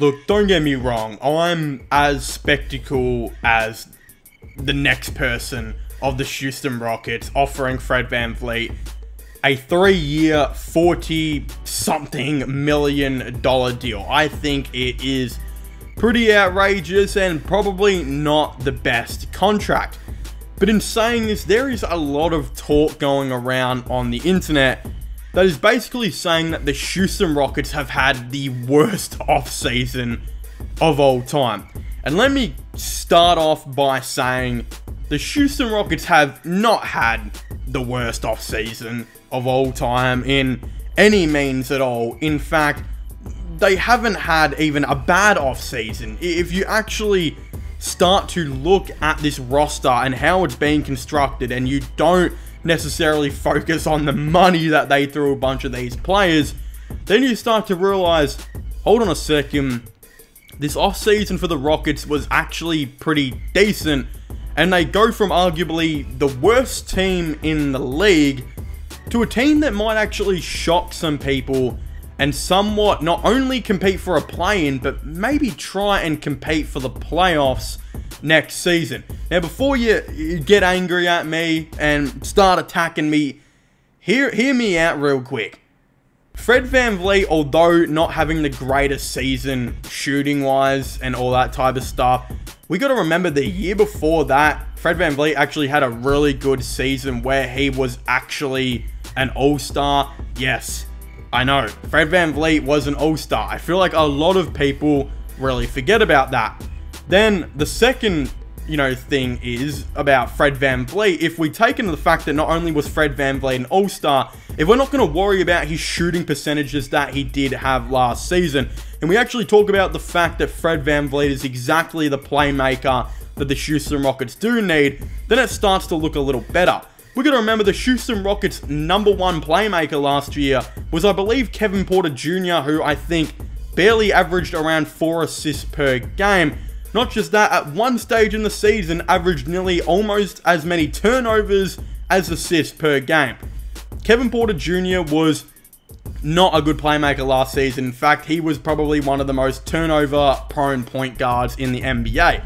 Look, don't get me wrong. I'm as spectacle as the next person of the Houston Rockets offering Fred VanVleet a three year, 40 something million dollar deal. I think it is pretty outrageous and probably not the best contract. But in saying this, there is a lot of talk going around on the internet that is basically saying that the Houston Rockets have had the worst offseason of all time. And let me start off by saying the Houston Rockets have not had the worst offseason of all time in any means at all. In fact, they haven't had even a bad offseason. If you actually start to look at this roster and how it's being constructed and you don't necessarily focus on the money that they threw a bunch of these players, then you start to realize, hold on a second, this offseason for the Rockets was actually pretty decent, and they go from arguably the worst team in the league to a team that might actually shock some people and somewhat not only compete for a play-in, but maybe try and compete for the playoffs next season. Now, before you, get angry at me and start attacking me, hear, hear me out real quick. Fred VanVleet, although not having the greatest season shooting-wise and all that type of stuff, we got to remember the year before that, Fred VanVleet actually had a really good season where he was actually an all-star. Yes, I know. Fred VanVleet was an all-star. I feel like a lot of people really forget about that. Then the second, you know, thing is about Fred VanVleet. If we take into the fact that not only was Fred VanVleet an all-star, if we're not going to worry about his shooting percentages that he did have last season, and we actually talk about the fact that Fred VanVleet is exactly the playmaker that the Houston Rockets do need, then it starts to look a little better. We're going to remember the Houston Rockets' number one playmaker last year was, I believe, Kevin Porter Jr., who I think barely averaged around four assists per game. Not just that, at one stage in the season, averaged nearly almost as many turnovers as assists per game. Kevin Porter Jr. was not a good playmaker last season. In fact, he was probably one of the most turnover prone point guards in the NBA.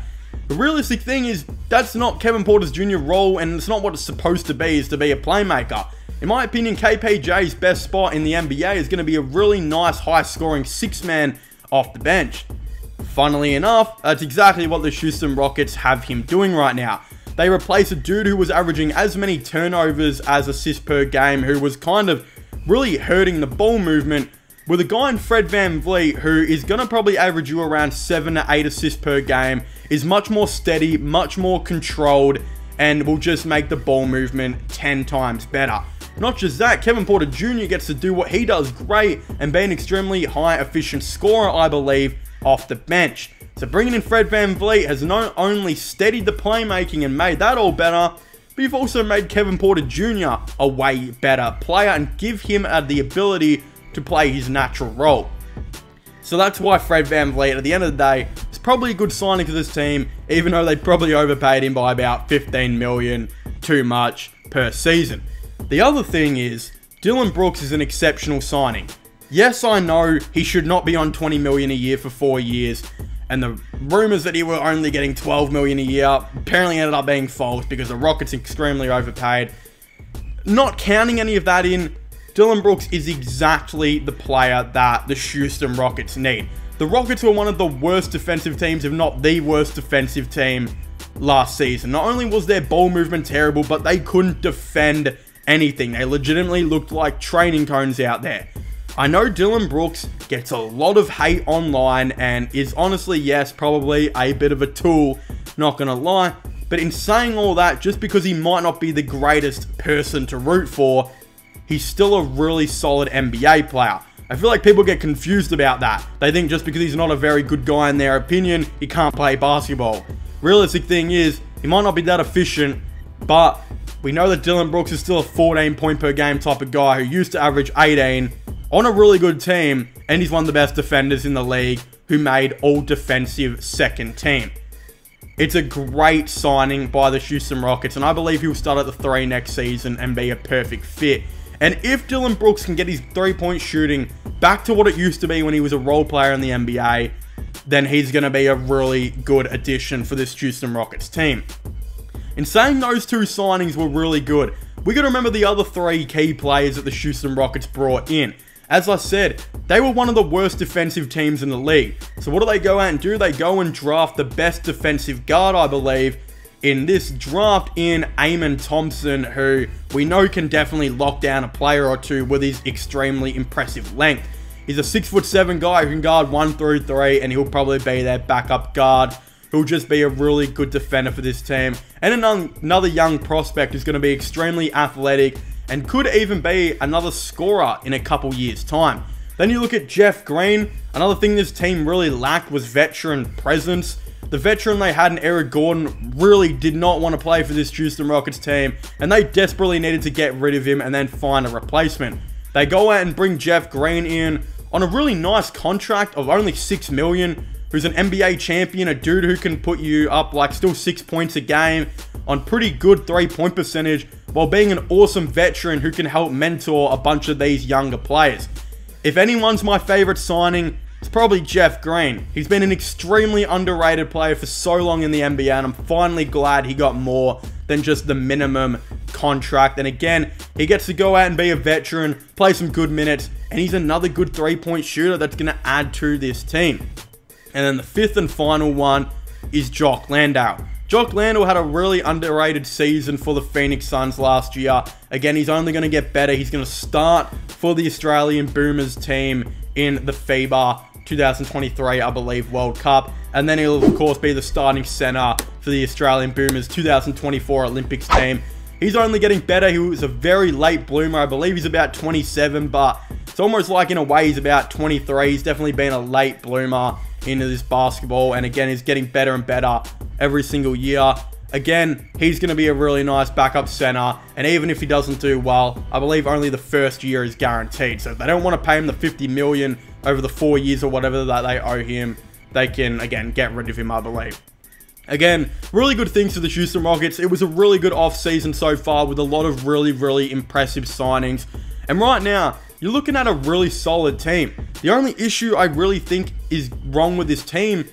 The realistic thing is, that's not Kevin Porter's junior role, and it's not what it's supposed to be, is to be a playmaker. In my opinion, KPJ's best spot in the NBA is going to be a really nice, high-scoring six-man off the bench. Funnily enough, that's exactly what the Houston Rockets have him doing right now. They replace a dude who was averaging as many turnovers as assists per game, who was kind of really hurting the ball movement with a guy in Fred VanVleet who is going to probably average you around 7 to 8 assists per game, is much more steady, much more controlled, and will just make the ball movement 10 times better. Not just that, Kevin Porter Jr. gets to do what he does great and be an extremely high efficient scorer, I believe, off the bench. So bringing in Fred VanVleet has not only steadied the playmaking and made that all better, but you've also made Kevin Porter Jr. a way better player and give him uh, the ability to play his natural role. So that's why Fred VanVleet, at the end of the day, is probably a good signing for this team, even though they probably overpaid him by about 15 million too much per season. The other thing is, Dillon Brooks is an exceptional signing. Yes, I know he should not be on 20 million a year for four years, and the rumors that he were only getting 12 million a year apparently ended up being false because the Rockets extremely overpaid. Not counting any of that in, Dillon Brooks is exactly the player that the Houston Rockets need. The Rockets were one of the worst defensive teams, if not the worst defensive team last season. Not only was their ball movement terrible, but they couldn't defend anything. They legitimately looked like training cones out there. I know Dillon Brooks gets a lot of hate online and is honestly, yes, probably a bit of a tool, not gonna lie. But in saying all that, just because he might not be the greatest person to root for, he's still a really solid NBA player. I feel like people get confused about that. They think just because he's not a very good guy in their opinion, he can't play basketball. Realistic thing is, he might not be that efficient, but we know that Dillon Brooks is still a 14 point per game type of guy who used to average 18 on a really good team, and he's one of the best defenders in the league who made all defensive second team. It's a great signing by the Houston Rockets, and I believe he'll start at the three next season and be a perfect fit. And if Dillon Brooks can get his three point shooting back to what it used to be when he was a role player in the NBA, then he's going to be a really good addition for this Houston Rockets team. In saying those two signings were really good, we got to remember the other three key players that the Houston Rockets brought in. As I said, they were one of the worst defensive teams in the league. So what do they go out and do? They go and draft the best defensive guard, I believe, in this draft in Amen Thompson, who we know can definitely lock down a player or two with his extremely impressive length. He's a six foot seven guy who can guard one through three, and he'll probably be their backup guard. Who'll just be a really good defender for this team. And another young prospect who's going to be extremely athletic and could even be another scorer in a couple years' time. Then you look at Jeff Green. Another thing this team really lacked was veteran presence. The veteran they had in Eric Gordon really did not want to play for this Houston Rockets team, and they desperately needed to get rid of him and then find a replacement. They go out and bring Jeff Green in on a really nice contract of only 6 million, who's an NBA champion, a dude who can put you up like still six points a game on pretty good three-point percentage, while being an awesome veteran who can help mentor a bunch of these younger players. If anyone's my favorite signing, it's probably Jeff Green. He's been an extremely underrated player for so long in the NBA, and I'm finally glad he got more than just the minimum contract. And again, he gets to go out and be a veteran, play some good minutes, and he's another good three-point shooter that's going to add to this team. And then the fifth and final one is Jock Landale. Jock Landale had a really underrated season for the Phoenix Suns last year. Again, he's only going to get better. He's going to start for the Australian Boomers team in the FIBA 2023, I believe, World Cup. And then he'll, of course, be the starting center for the Australian Boomers 2024 Olympics team. He's only getting better. He was a very late bloomer. I believe he's about 27, but it's almost like in a way he's about 23. He's definitely been a late bloomer into this basketball. And again, he's getting better and better every single year. Again, he's going to be a really nice backup center, and even if he doesn't do well, I believe only the first year is guaranteed. So if they don't want to pay him the 50 million over the four years or whatever that they owe him, they can again get rid of him, I believe. Again, really good things for the Houston Rockets. It was a really good off-season so far with a lot of really, really impressive signings. And right now, you're looking at a really solid team. The only issue I really think is wrong with this team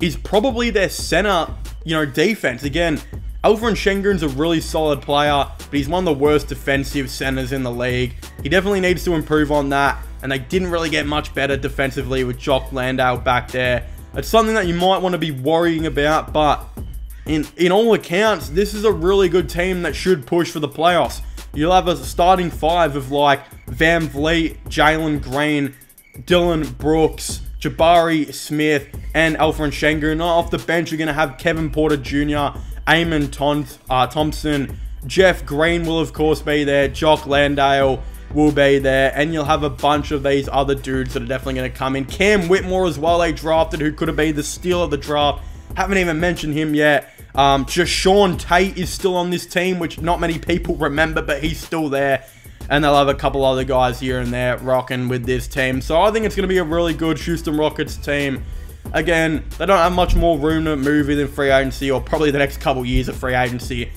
is probably their center you know, defense. Again, Alperen Sengun's a really solid player, but he's one of the worst defensive centers in the league. He definitely needs to improve on that, and they didn't really get much better defensively with Jock Landale back there. It's something that you might want to be worrying about, but in, in all accounts, this is a really good team that should push for the playoffs. You'll have a starting five of like Van Vleet, Jalen Green, Dillon Brooks, Jabari Smith, and Alperen Sengun. Off the bench, you're going to have Kevin Porter Jr., Tom uh, Thompson, Jeff Green will, of course, be there, Jock Landale will be there, and you'll have a bunch of these other dudes that are definitely going to come in. Cam Whitmore as well, they drafted, who could have been the steal of the draft. Haven't even mentioned him yet. Um, Jae'Sean Tate is still on this team, which not many people remember, but he's still there and they'll have a couple other guys here and there rocking with this team. So I think it's going to be a really good Houston Rockets team. Again, they don't have much more room to move in free agency or probably the next couple years of free agency.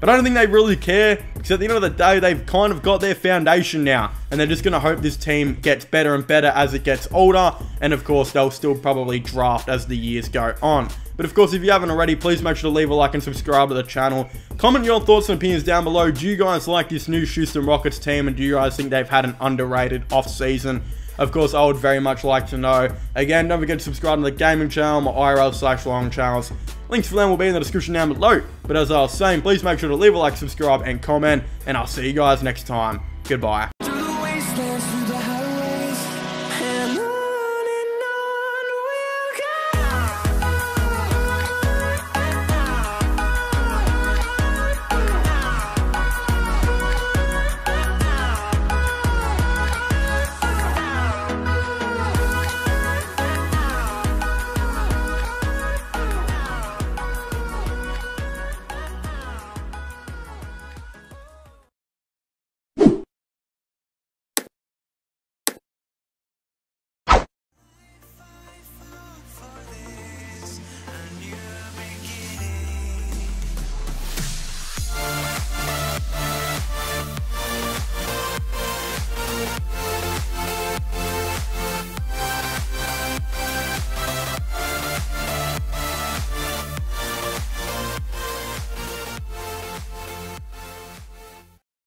But I don't think they really care because at the end of the day, they've kind of got their foundation now. And they're just going to hope this team gets better and better as it gets older. And of course, they'll still probably draft as the years go on. But of course, if you haven't already, please make sure to leave a like and subscribe to the channel. Comment your thoughts and opinions down below. Do you guys like this new Houston Rockets team? And do you guys think they've had an underrated off-season? Of course, I would very much like to know. Again, don't forget to subscribe to the gaming channel, my IRL slash long channels. Links for them will be in the description down below. But as I was saying, please make sure to leave a like, subscribe, and comment. And I'll see you guys next time. Goodbye.